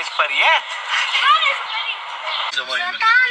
is pari, eh? Satan,